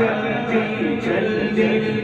जल्दी जल्दी